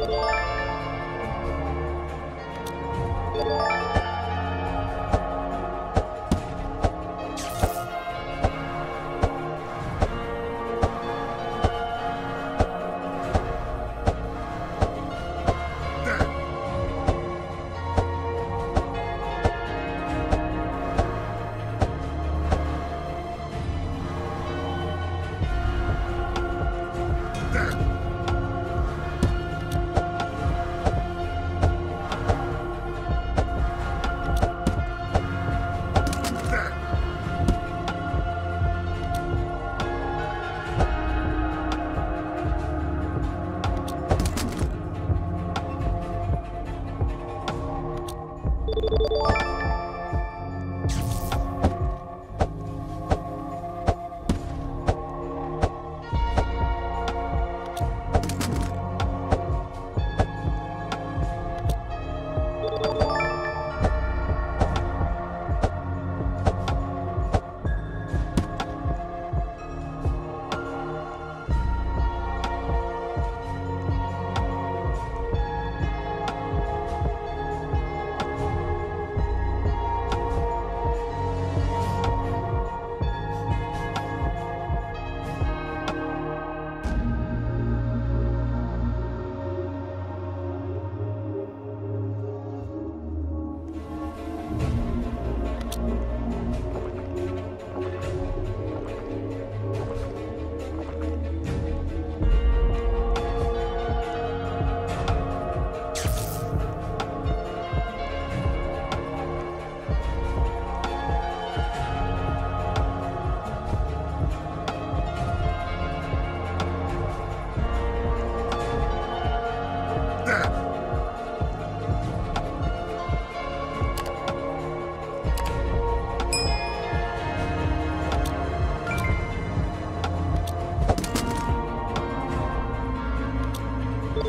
Yeah.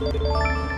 Música